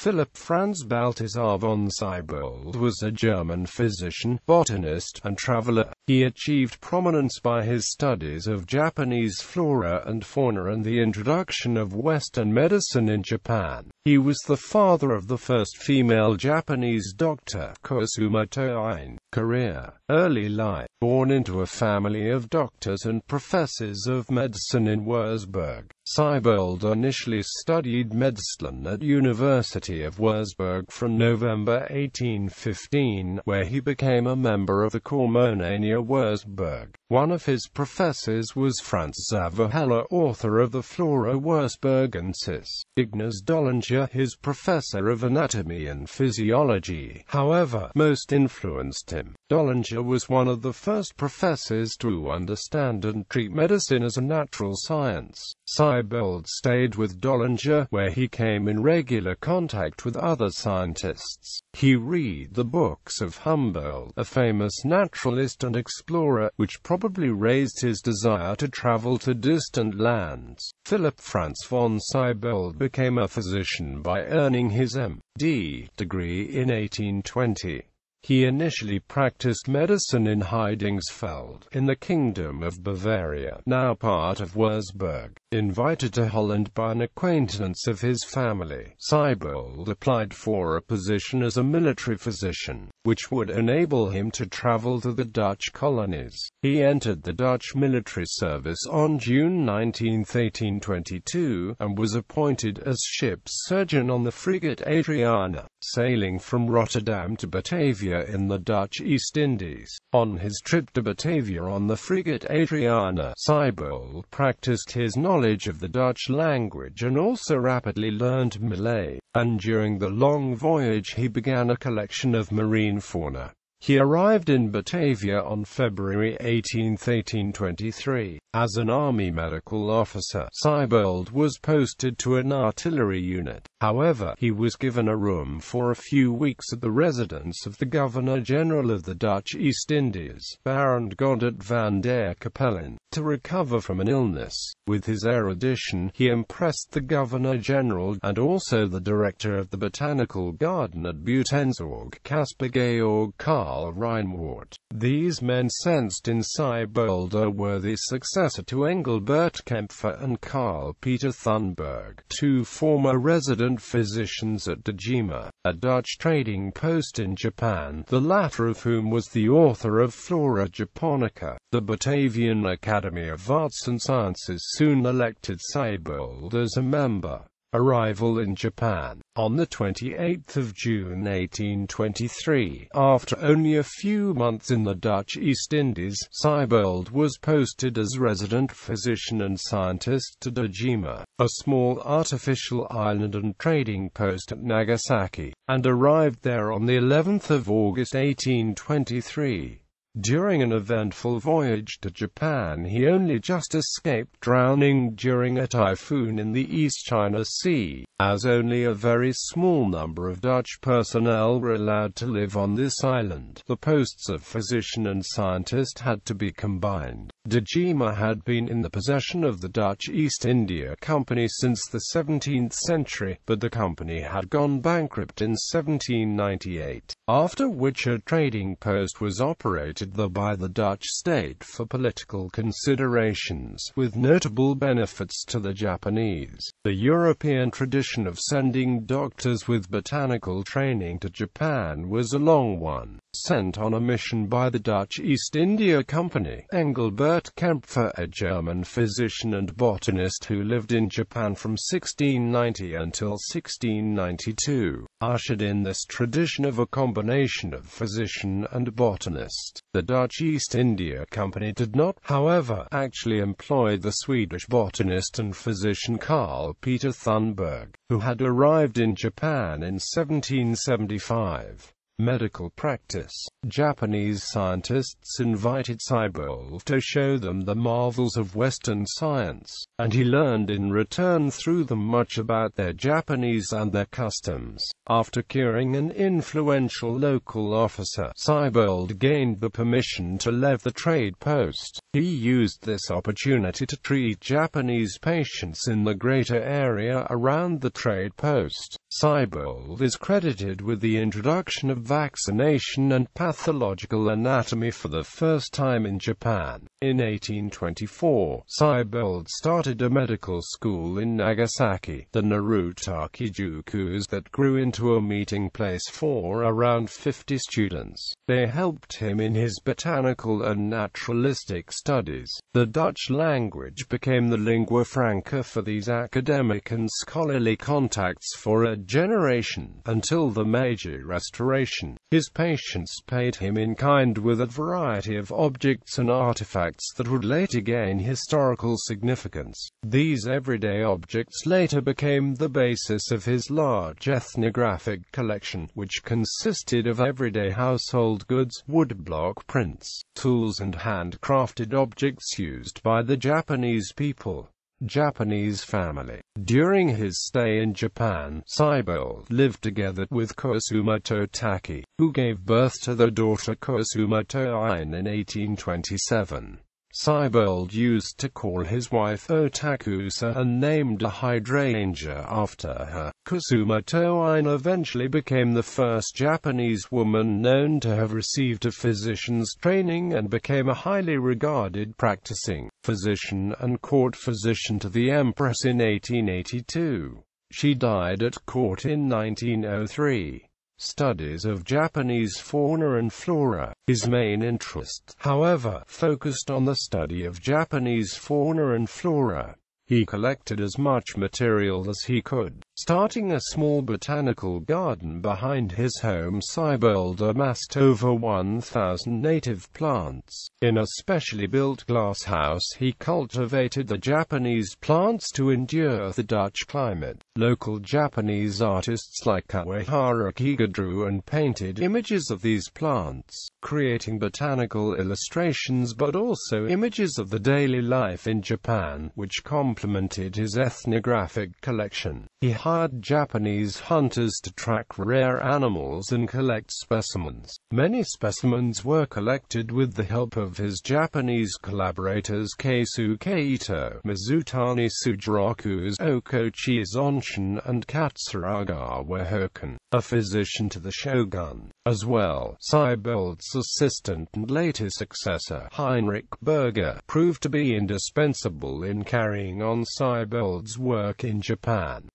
Philipp Franz Balthasar von Siebold was a German physician, botanist, and traveler. He achieved prominence by his studies of Japanese flora and fauna and the introduction of Western medicine in Japan. He was the father of the first female Japanese doctor, Kusumoto Toine. Career Early life Born into a family of doctors and professors of medicine in Würzburg, Siebold initially studied medicine at University of Würzburg from November 1815, where he became a member of the Corps Moenania Würzburg. One of his professors was Franz Xaver Heller, author of the Flora Würzburgensis. Ignaz Dollinger, his professor of anatomy and physiology, however, most influenced him. Dollinger was one of the first professors to understand and treat medicine as a natural science. Siebold stayed with Dollinger, where he came in regular contact with other scientists. He read the books of Humboldt, a famous naturalist and explorer, which probably raised his desire to travel to distant lands. Philipp Franz von Siebold became a physician by earning his M.D. degree in 1820. He initially practiced medicine in Heidingsfeld, in the Kingdom of Bavaria, now part of Würzburg. Invited to Holland by an acquaintance of his family, Siebold applied for a position as a military physician, which would enable him to travel to the Dutch colonies. He entered the Dutch military service on June 19, 1822, and was appointed as ship's surgeon on the frigate Adriana, sailing from Rotterdam to Batavia in the Dutch East Indies. On his trip to Batavia on the frigate Adriana, Siebold practiced his knowledge of the Dutch language and also rapidly learned Malay, and during the long voyage he began a collection of marine fauna. He arrived in Batavia on February 18, 1823. As an army medical officer, Siebold was posted to an artillery unit. However, he was given a room for a few weeks at the residence of the Governor-General of the Dutch East Indies, Baron Godard van der Capellen, to recover from an illness. With his erudition, he impressed the Governor-General, and also the director of the Botanical Garden at Buitenzorg, Caspar Georg Karl Reinwardt. These men sensed in Siebold a worthy successor to Engelbert Kaempfer and Carl Peter Thunberg, two former resident physicians at Dejima, a Dutch trading post in Japan, the latter of whom was the author of Flora Japonica. The Batavian Academy of Arts and Sciences soon elected Siebold as a member. Arrival in Japan on the 28th of June 1823. After only a few months in the Dutch East Indies, Siebold was posted as resident physician and scientist to Dejima, a small artificial island and trading post at Nagasaki, and arrived there on the 11th of August 1823. During an eventful voyage to Japan he only just escaped drowning during a typhoon in the East China Sea, as only a very small number of Dutch personnel were allowed to live on this island. The posts of physician and scientist had to be combined. Dejima had been in the possession of the Dutch East India Company since the 17th century, but the company had gone bankrupt in 1798, after which a trading post was operated by the Dutch state for political considerations, with notable benefits to the Japanese. The European tradition of sending doctors with botanical training to Japan was a long one. Sent on a mission by the Dutch East India Company, Engelbert Kaempfer, a German physician and botanist who lived in Japan from 1690 until 1692, ushered in this tradition of a combination of physician and botanist. The Dutch East India Company did not, however, actually employ the Swedish botanist and physician Carl Peter Thunberg, who had arrived in Japan in 1775. Medical practice. Japanese scientists invited Siebold to show them the marvels of Western science, and he learned in return through them much about their Japanese and their customs. After curing an influential local officer, Siebold gained the permission to leave the trade post. He used this opportunity to treat Japanese patients in the greater area around the trade post. Siebold is credited with the introduction of vaccination and pathological anatomy for the first time in Japan. In 1824, Siebold started a medical school in Nagasaki, the Narutaki Jukus that grew into a meeting place for around 50 students. They helped him in his botanical and naturalistic studies. The Dutch language became the lingua franca for these academic and scholarly contacts for a generation, until the Meiji Restoration. His patients paid him in kind with a variety of objects and artifacts that would later gain historical significance. These everyday objects later became the basis of his large ethnographic collection, which consisted of everyday household goods, woodblock prints, tools and handcrafted objects used by the Japanese people. Japanese family. During his stay in Japan, Siebold lived together with Kusumoto Taki, who gave birth to the daughter Kusumoto Ine in 1827. Siebold used to call his wife Otakusa and named a hydrangea after her. Kusumoto Ine eventually became the first Japanese woman known to have received a physician's training and became a highly regarded practicing physician and court physician to the Empress in 1882. She died at court in 1903 studies of Japanese fauna and flora. His main interest, however, focused on the study of Japanese fauna and flora. He collected as much material as he could, Starting a small botanical garden behind his home Siebold amassed over 1,000 native plants. In a specially built glasshouse he cultivated the Japanese plants to endure the Dutch climate. Local Japanese artists like Kawahara Keiga drew and painted images of these plants, creating botanical illustrations but also images of the daily life in Japan, which complemented his ethnographic collection. He hired Japanese hunters to track rare animals and collect specimens. Many specimens were collected with the help of his Japanese collaborators Keisuke Ito, Mizutani Sugeroku's Okochi Zonshin and Katsuragawa Hoken, a physician to the shogun. As well, Siebold's assistant and later successor, Heinrich Berger, proved to be indispensable in carrying on Siebold's work in Japan.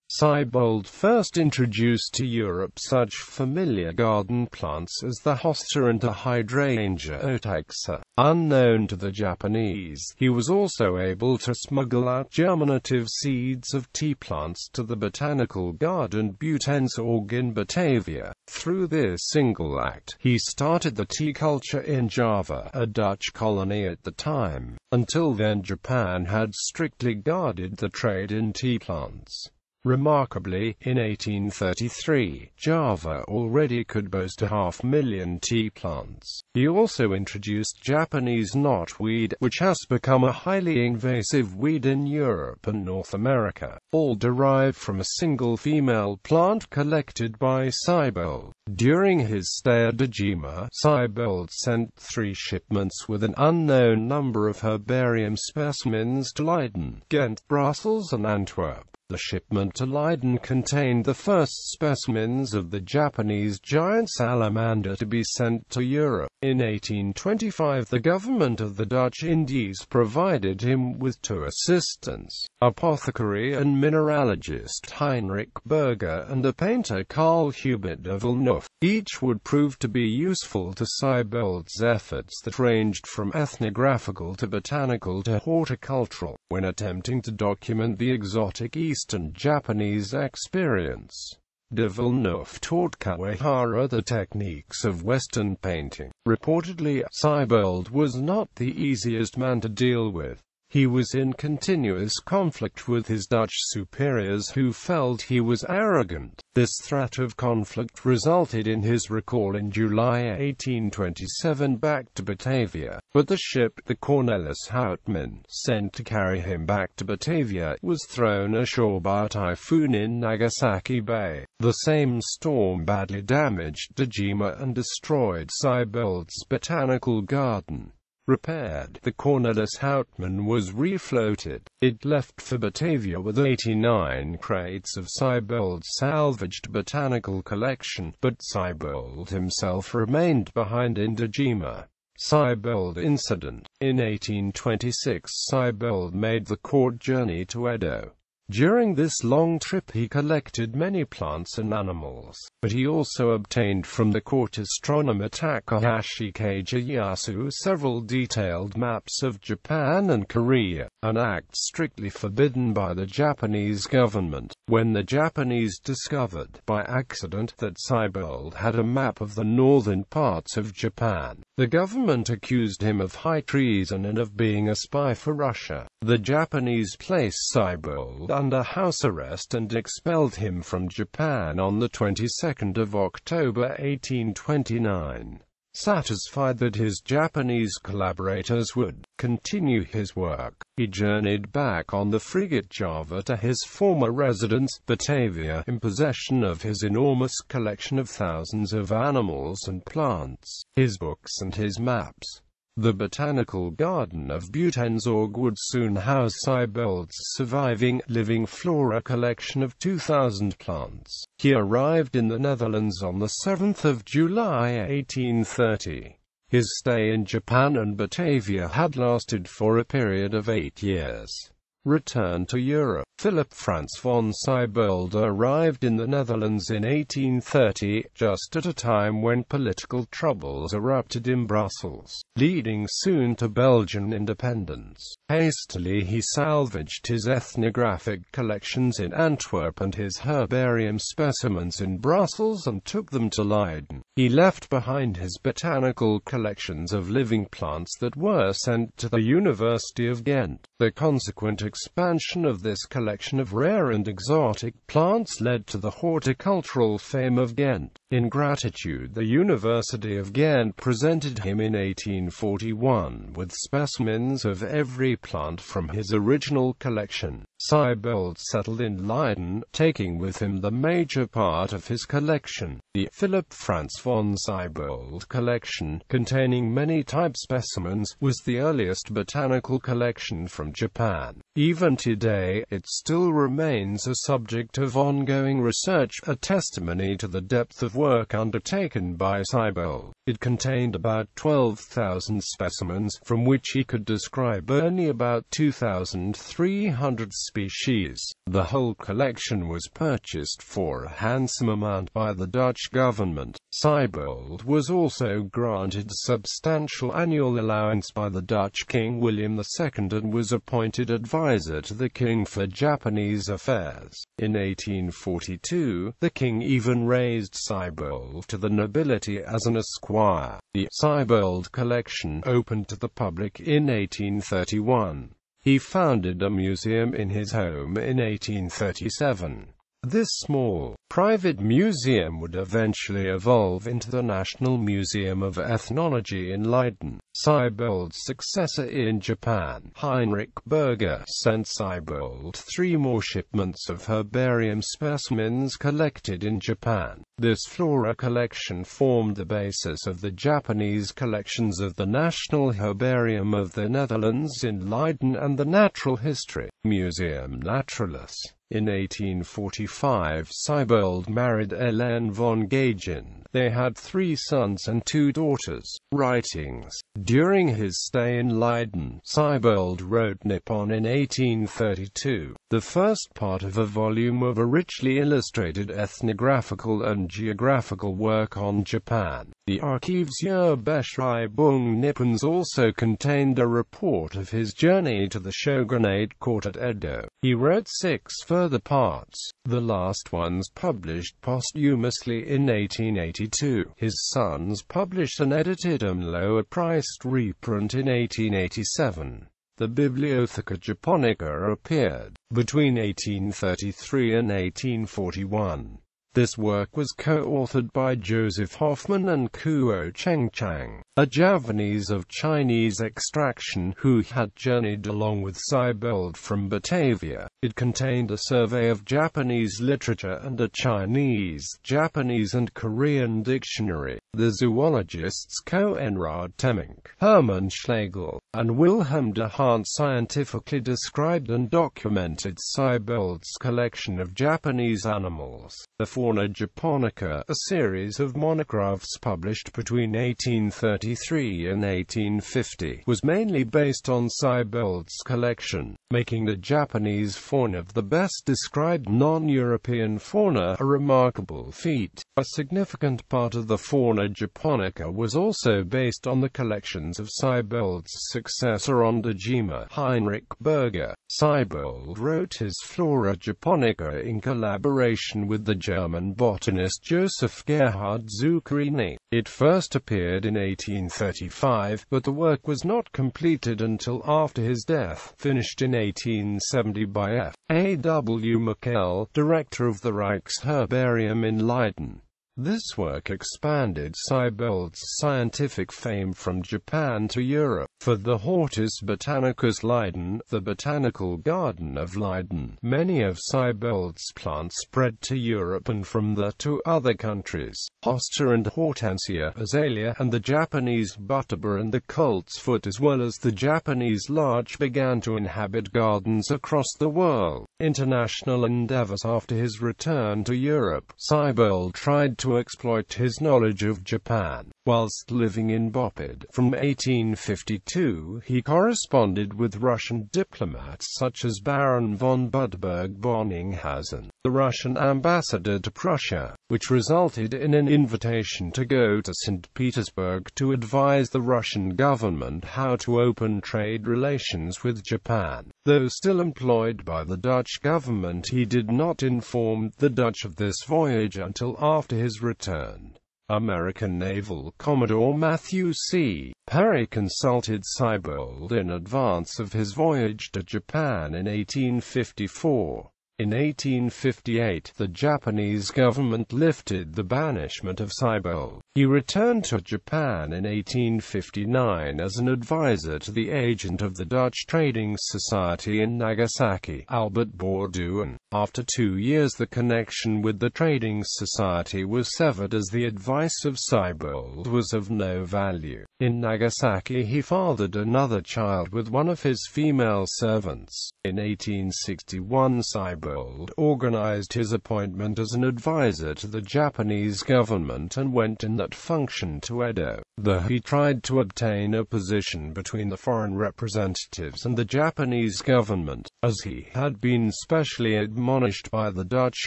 Siebold first introduced to Europe such familiar garden plants as the hosta and the hydrangea otaksa. Unknown to the Japanese, he was also able to smuggle out germinative seeds of tea plants to the botanical garden Buitenzorg in Batavia. Through this single act, he started the tea culture in Java, a Dutch colony at the time. Until then Japan had strictly guarded the trade in tea plants. Remarkably, in 1833, Java already could boast a half million tea plants. He also introduced Japanese knotweed, which has become a highly invasive weed in Europe and North America, all derived from a single female plant collected by Siebold. During his stay at Dejima, Siebold sent three shipments with an unknown number of herbarium specimens to Leiden, Ghent, Brussels and Antwerp. The shipment to Leiden contained the first specimens of the Japanese giant salamander to be sent to Europe. In 1825 the government of the Dutch Indies provided him with two assistants, apothecary and mineralogist Heinrich Berger and a painter Karl Hubert de Villeneuve. Each would prove to be useful to Siebold's efforts that ranged from ethnographical to botanical to horticultural, when attempting to document the exotic Eastern Japanese experience. De Villeneuve taught Kawahara the techniques of Western painting. Reportedly, Siebold was not the easiest man to deal with. He was in continuous conflict with his Dutch superiors who felt he was arrogant. This threat of conflict resulted in his recall in July 1827 back to Batavia, but the ship, the Cornelis Houtman, sent to carry him back to Batavia, was thrown ashore by a typhoon in Nagasaki Bay. The same storm badly damaged Dejima and destroyed Siebold's botanical garden repaired. The Cornelis Houtman was refloated. It left for Batavia with 89 crates of Siebold's salvaged botanical collection, but Siebold himself remained behind in Dejima. Siebold incident. In 1826 Siebold made the court journey to Edo. During this long trip he collected many plants and animals, but he also obtained from the court astronomer Takahashi Kageyasu several detailed maps of Japan and Korea, an act strictly forbidden by the Japanese government. When the Japanese discovered by accident that Siebold had a map of the northern parts of Japan, the government accused him of high treason and of being a spy for Russia. The Japanese placed Siebold under house arrest and expelled him from Japan on the 22nd of October 1829. Satisfied that his Japanese collaborators would continue his work, he journeyed back on the frigate Java to his former residence, Batavia, in possession of his enormous collection of thousands of animals and plants, his books and his maps. The Botanical Garden of Buitenzorg would soon house Siebold's surviving, living flora collection of 2,000 plants. He arrived in the Netherlands on the 7th of July 1830. His stay in Japan and Batavia had lasted for a period of eight years. Return to Europe Philipp Franz von Siebold arrived in the Netherlands in 1830, just at a time when political troubles erupted in Brussels, leading soon to Belgian independence. Hastily he salvaged his ethnographic collections in Antwerp and his herbarium specimens in Brussels and took them to Leiden. He left behind his botanical collections of living plants that were sent to the University of Ghent. The consequent expansion of this collection of rare and exotic plants led to the horticultural fame of Ghent. In gratitude the University of Ghent presented him in 1841 with specimens of every plant from his original collection. Siebold settled in Leiden, taking with him the major part of his collection. The Philipp Franz von Siebold collection, containing many type specimens, was the earliest botanical collection from Japan. Even today, it still remains a subject of ongoing research, a testimony to the depth of work undertaken by Siebold. It contained about 12,000 specimens, from which he could describe only about 2,300 species. The whole collection was purchased for a handsome amount by the Dutch government. Siebold was also granted substantial annual allowance by the Dutch King William II and was appointed advisor to the king for Japanese affairs. In 1842, the king even raised Siebold to the nobility as an esquire. The Siebold collection opened to the public in 1831. He founded a museum in his home in 1837. This small, private museum would eventually evolve into the National Museum of Ethnology in Leiden. Siebold's successor in Japan, Heinrich Berger, sent Siebold three more shipments of herbarium specimens collected in Japan. This flora collection formed the basis of the Japanese collections of the National Herbarium of the Netherlands in Leiden and the Natural History Museum Naturalis. In 1845 Siebold married Helene von Gagern. They had three sons and two daughters. Writings During his stay in Leiden, Siebold wrote Nippon in 1832, the first part of a volume of a richly illustrated ethnographical and geographical work on Japan. The Archivsbeschreibung Nippons also contained a report of his journey to the shogunate court at Edo. He wrote six further parts, the last ones published posthumously in 1882. His sons published an edited and lower-priced reprint in 1887. The Bibliotheca Japonica appeared between 1833 and 1841. This work was co-authored by Joseph Hoffman and Kuo Cheng Chang, a Javanese of Chinese extraction who had journeyed along with Siebold from Batavia. It contained a survey of Japanese literature and a Chinese, Japanese and Korean dictionary. The zoologists Koenraad Temminck, Hermann Schlegel, and Wilhelm de Haant scientifically described and documented Siebold's collection of Japanese animals. The Fauna Japonica, a series of monographs published between 1833 and 1850, was mainly based on Siebold's collection, making the Japanese fauna of the best described non-European fauna a remarkable feat. A significant part of the Fauna Japonica was also based on the collections of Siebold's successor on Dejima, Heinrich Berger. Siebold wrote his Flora Japonica in collaboration with the German botanist Joseph Gerhard Zuccarini. It first appeared in 1835, but the work was not completed until after his death, finished in 1870 by F. A. W. Miquel, director of the Rijksherbarium in Leiden. This work expanded Siebold's scientific fame from Japan to Europe. For the Hortus Botanicus Leiden, the Botanical Garden of Leiden, many of Siebold's plants spread to Europe and from there to other countries. Hosta and Hortensia, Azalea, and the Japanese Butterbur and the coltsfoot as well as the Japanese larch began to inhabit gardens across the world. International endeavors After his return to Europe, Siebold tried to to exploit his knowledge of Japan. Whilst living in Boppard, from 1852 he corresponded with Russian diplomats such as Baron von Budberg Bonninghausen, the Russian ambassador to Prussia, which resulted in an invitation to go to St. Petersburg to advise the Russian government how to open trade relations with Japan. Though still employed by the Dutch government he did not inform the Dutch of this voyage until after his return. American Naval Commodore Matthew C. Perry consulted Siebold in advance of his voyage to Japan in 1854. In 1858, the Japanese government lifted the banishment of Siebold. He returned to Japan in 1859 as an advisor to the agent of the Dutch Trading Society in Nagasaki, Albert Bauduin. After two years the connection with the Trading Society was severed as the advice of Siebold was of no value. In Nagasaki he fathered another child with one of his female servants. In 1861 Siebold organized his appointment as an advisor to the Japanese government and went in that function to Edo. There he tried to obtain a position between the foreign representatives and the Japanese government, as he had been specially admonished by the Dutch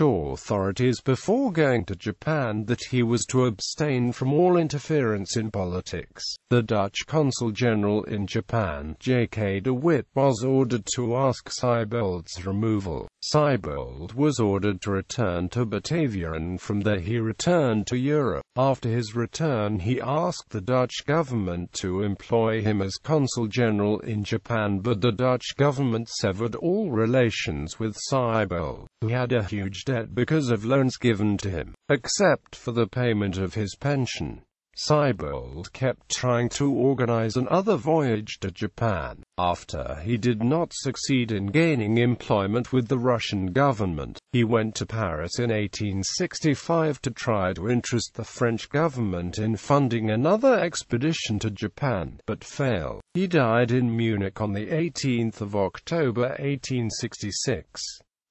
authorities before going to Japan that he was to abstain from all interference in politics. The Dutch consul general in Japan, J.K. de Witt, was ordered to ask Siebold's removal. Siebold was ordered to return to Batavia and from there he returned to Europe. After his return he asked the Dutch government to employ him as consul general in Japan but the Dutch government severed all relations with Siebold, who had a huge debt because of loans given to him, except for the payment of his pension. Siebold kept trying to organize another voyage to Japan. After he did not succeed in gaining employment with the Russian government, he went to Paris in 1865 to try to interest the French government in funding another expedition to Japan, but failed. He died in Munich on the 18th of October 1866.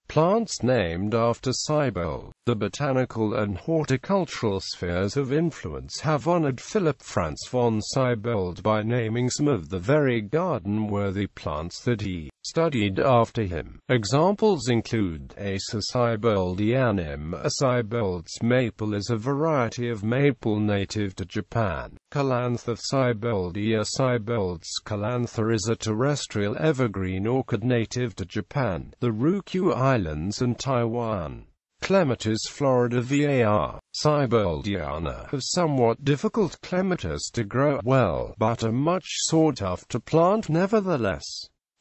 Plants named after Siebold. The botanical and horticultural spheres of influence have honored Philipp Franz von Siebold by naming some of the very garden-worthy plants that he studied after him. Examples include Acer sieboldianum. A Siebold's maple is a variety of maple native to Japan. Calanthe sieboldia Siebold's calanthe is a terrestrial evergreen orchid native to Japan, the Ryukyu Islands and Taiwan. Clematis Florida var. Sieboldiana have somewhat difficult clematis to grow well, but are much sought after plant nevertheless.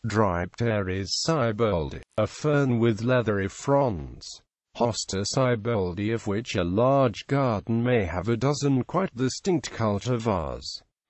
Dryopteris sieboldi, a fern with leathery fronds. Hosta sieboldi of which a large garden may have a dozen quite distinct cultivars.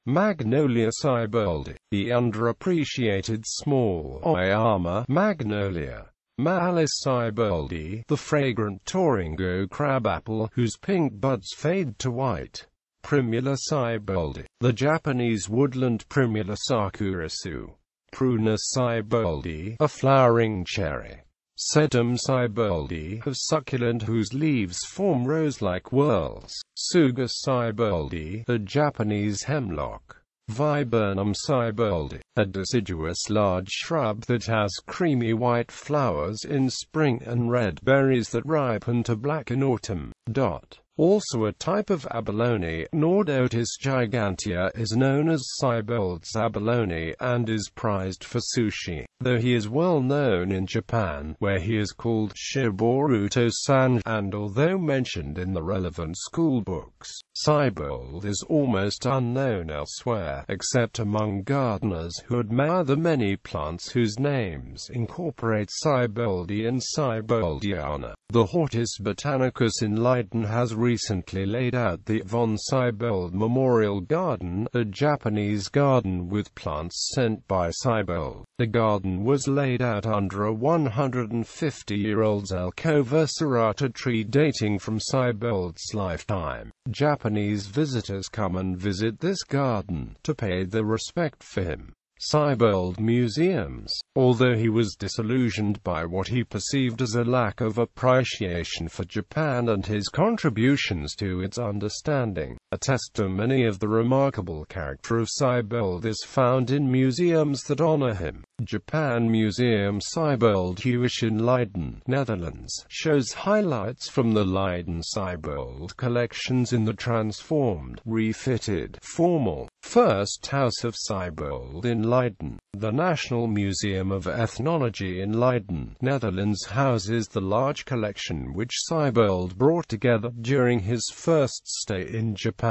Magnolia sieboldi, the underappreciated small Oyama magnolia. Malus sieboldi, the fragrant Toringo crabapple, whose pink buds fade to white. Primula sieboldi, the Japanese woodland Primula sakurasu. Prunus sieboldi, a flowering cherry. Sedum sieboldi, a succulent whose leaves form rose-like whorls. Tsuga sieboldi, a Japanese hemlock. Viburnum sieboldi, a deciduous large shrub that has creamy white flowers in spring and red berries that ripen to black in autumn. Dot. Also a type of abalone, Nordotis gigantea is known as Siebold's abalone, and is prized for sushi, though he is well known in Japan, where he is called Shiboruto-san, and although mentioned in the relevant school books, Siebold is almost unknown elsewhere, except among gardeners who admire the many plants whose names incorporate Sieboldi and Sieboldiana. The Hortus Botanicus in Leiden has recently laid out the von Siebold Memorial Garden, a Japanese garden with plants sent by Siebold. The garden was laid out under a 150-year-old Zelkova serrata tree dating from Siebold's lifetime. Japanese visitors come and visit this garden, to pay their respect for him. Siebold museums, although he was disillusioned by what he perceived as a lack of appreciation for Japan and his contributions to its understanding. A testimony of the remarkable character of Siebold is found in museums that honor him. Japan Museum Siebold Huis in Leiden, Netherlands, shows highlights from the Leiden Siebold collections in the transformed, refitted, formal, first House of Siebold in Leiden. The National Museum of Ethnology in Leiden, Netherlands houses the large collection which Siebold brought together during his first stay in Japan.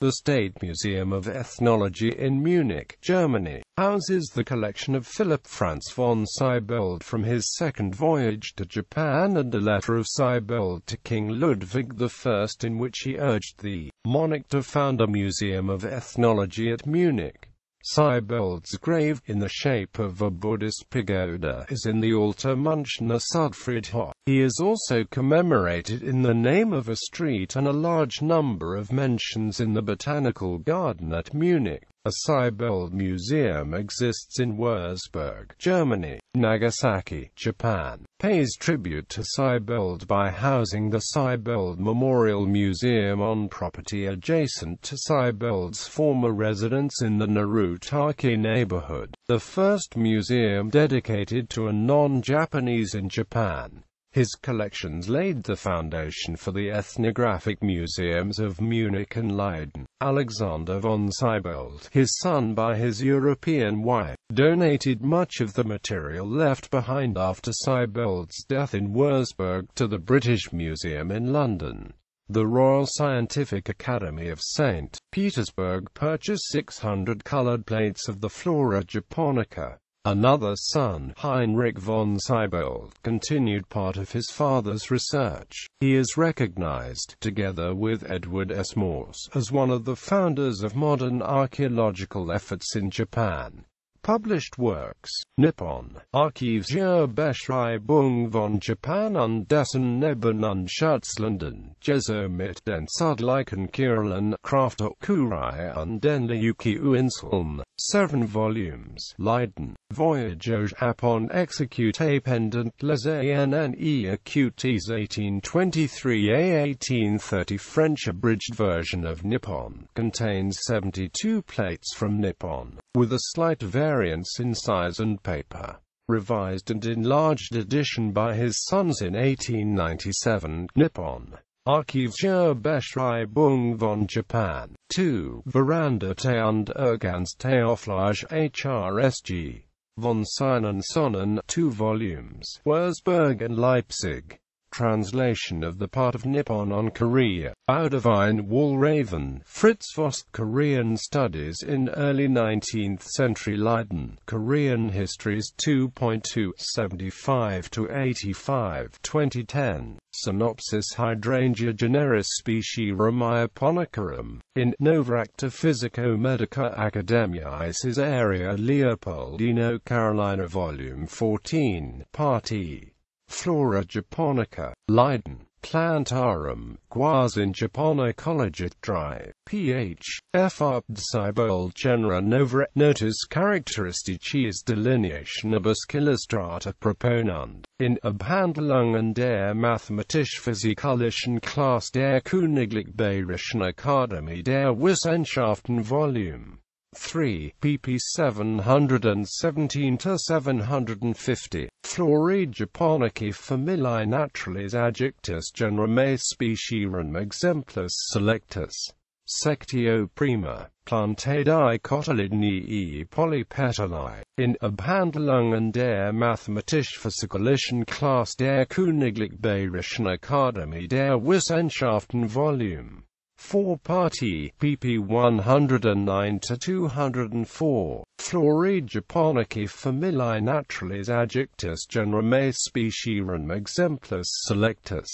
The State Museum of Ethnology in Munich, Germany, houses the collection of Philipp Franz von Siebold from his second voyage to Japan and a letter of Siebold to King Ludwig I in which he urged the monarch to found a museum of ethnology at Munich. Siebold's grave, in the shape of a Buddhist pagoda, is in the Alter Münchner Südfriedhof. He is also commemorated in the name of a street and a large number of mentions in the Botanical Garden at Munich. A Siebold museum exists in Wurzburg, Germany. Nagasaki, Japan, pays tribute to Siebold by housing the Siebold Memorial Museum on property adjacent to Siebold's former residence in the Narutaki neighborhood, the first museum dedicated to a non-Japanese in Japan. His collections laid the foundation for the ethnographic museums of Munich and Leiden. Alexander von Siebold, his son by his European wife, donated much of the material left behind after Siebold's death in Wurzburg to the British Museum in London. The Royal Scientific Academy of St. Petersburg purchased 600 colored plates of the Flora Japonica. Another son, Heinrich von Siebold, continued part of his father's research. He is recognized, together with Edward S. Morse, as one of the founders of modern archaeological efforts in Japan. Published works, Nippon, Archivsbeschreibung von Japan und dessen neben und Nebenlandschaftsländern, Jesuit den Südlichen Kurilen, Kurai und den Ryukyu-Inseln, 7 volumes, Leiden, Voyage au Japon exécuté pendant les années acutes 1823-1830 French abridged version of Nippon, contains 72 plates from Nippon, with a slight variance in size and paper. Revised and enlarged edition by his sons in 1897, Nippon. Archivsbeschreibung von Japan. 2. Veranderte und ergänzte Auflage HRSG. Von Seinen Sonnen, 2 volumes. Wurzburg and Leipzig. Translation of the part of Nippon on Korea. Boudewijn Walraven, Fritz Voss, Korean Studies in Early 19th Century Leiden, Korean Histories 2.2, 75-85, 2010. Synopsis Hydrangea generis specierum Iaponicarum. In Nova Acta Physico-Medica Academiae Isis Area Leopoldino Carolina Volume 14, Part E. Flora Japonica, Leiden. Plantarum, Quasin Japonicology Dry, ph. F. Siebold Genera Nova Notus Characteristicis Delineationibus Illustrata Proponund, in Abhandlungen der Mathematisch-Physikalischen Klasse der Königlich Bayerischen Akademie der Wissenschaften Volume 3, pp 717-750, Florae Japonicae familiae naturalis adjectus generae specierum exemplus selectus. Sectio prima, Plantae cotyledonii polypetalae, in Abhandlungen der Mathematisch-Physikalischen Klasse der Königlich Bayerischen Akademie der Wissenschaften Volume 4 Party, pp 109-204, Florae Japonicae familiae naturalis adjectus generae specierum exemplus selectus.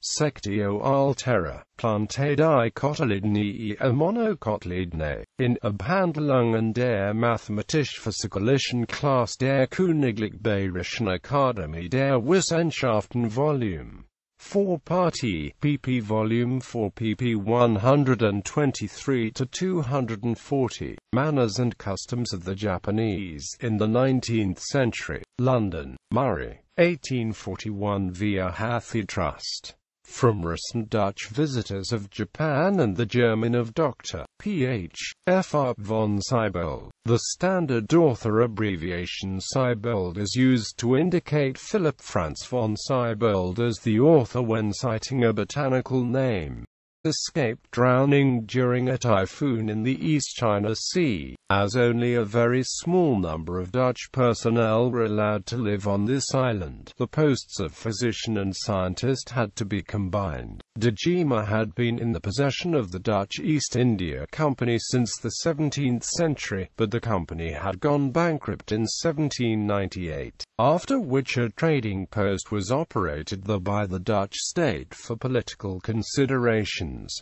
Sectio altera, plantae cotyledonii a monocotyledone, in Abhandlungen der Mathematisch-Physikalischen Klasse der Königlich Bayerischen Akademie der Wissenschaften Volume 4 Party, pp Volume 4 pp 123 to 240, Manners and Customs of the Japanese in the 19th Century, London, Murray, 1841 via Hathi Trust. From recent Dutch visitors of Japan and the German of Dr. Ph. F. von Siebold. The standard author abbreviation Siebold is used to indicate Philipp Franz von Siebold as the author when citing a botanical name escaped drowning during a typhoon in the East China Sea, as only a very small number of Dutch personnel were allowed to live on this island. The posts of physician and scientist had to be combined. Dejima had been in the possession of the Dutch East India Company since the 17th century, but the company had gone bankrupt in 1798, after which a trading post was operated there by the Dutch state for political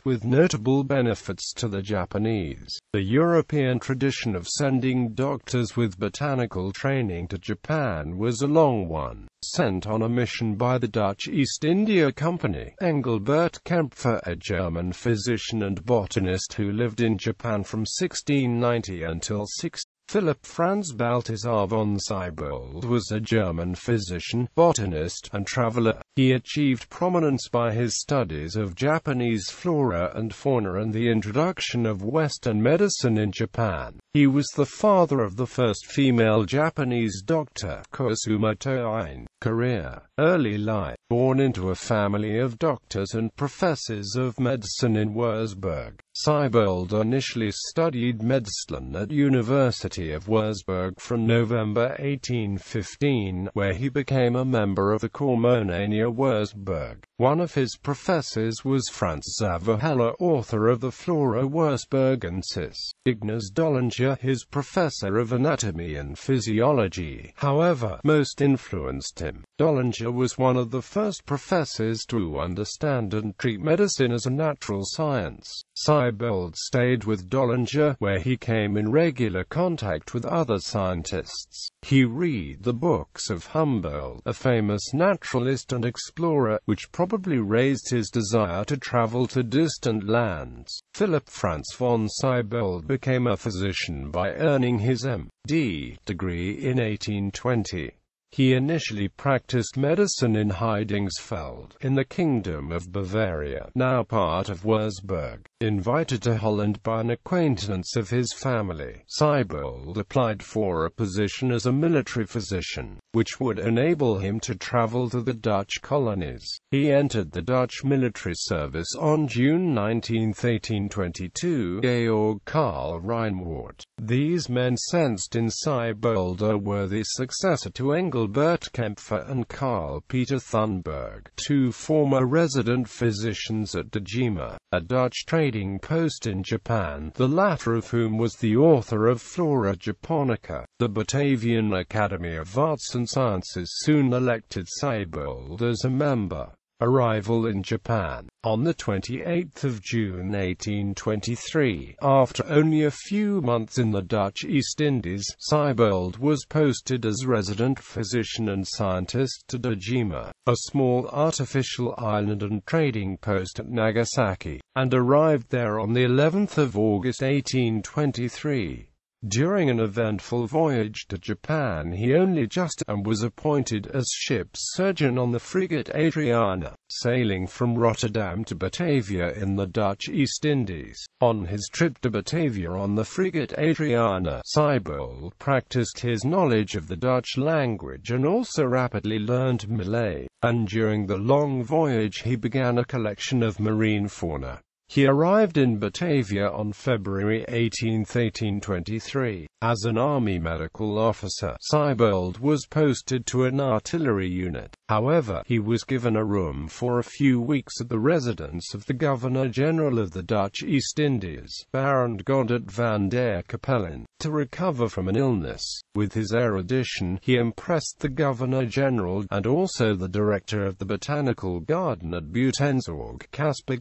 with notable benefits to the Japanese. The European tradition of sending doctors with botanical training to Japan was a long one sent on a mission by the Dutch East India Company. Engelbert Kaempfer, a German physician and botanist who lived in Japan from 1690 until 6. Philipp Franz Balthasar von Siebold was a German physician, botanist, and traveler. He achieved prominence by his studies of Japanese flora and fauna and the introduction of Western medicine in Japan. He was the father of the first female Japanese doctor, Kusumoto Toine. Career Early life Born into a family of doctors and professors of medicine in Wurzburg, Siebold initially studied medicine at University of Wurzburg from November 1815, where he became a member of the Corps Moenania Wurzburg. One of his professors was Franz Xaver author of the Flora Wurzburgensis. Ignaz Dollinger, his professor of anatomy and physiology, however, most influenced him. Dollinger was one of the first professors to understand and treat medicine as a natural science. Siebold stayed with Dollinger, where he came in regular contact with other scientists. He read the books of Humboldt, a famous naturalist and explorer, which probably raised his desire to travel to distant lands. Philipp Franz von Siebold became a physician by earning his M.D. degree in 1820. He initially practiced medicine in Heidingsfeld, in the Kingdom of Bavaria, now part of Wurzburg. Invited to Holland by an acquaintance of his family, Siebold applied for a position as a military physician, which would enable him to travel to the Dutch colonies. He entered the Dutch military service on June 19, 1822, Georg Karl Reinwardt. These men sensed in Siebold a worthy successor to Engel Engelbert Kaempfer and Carl Peter Thunberg, two former resident physicians at Dejima, a Dutch trading post in Japan, the latter of whom was the author of Flora Japonica. The Batavian Academy of Arts and Sciences soon elected Siebold as a member. Arrival in Japan on 28 June 1823. After only a few months in the Dutch East Indies, Siebold was posted as resident physician and scientist to Dejima, a small artificial island and trading post at Nagasaki, and arrived there on the 11th of August 1823. During an eventful voyage to Japan he only just and was appointed as ship's surgeon on the frigate Adriana, sailing from Rotterdam to Batavia in the Dutch East Indies. On his trip to Batavia on the frigate Adriana, Siebold practiced his knowledge of the Dutch language and also rapidly learned Malay, and during the long voyage he began a collection of marine fauna. He arrived in Batavia on February 18, 1823. As an army medical officer, Siebold was posted to an artillery unit. However, he was given a room for a few weeks at the residence of the Governor-General of the Dutch East Indies, Baron Godert van der Capellen, to recover from an illness. With his erudition, he impressed the Governor-General, and also the director of the Botanical Garden at Buitenzorg, Caspar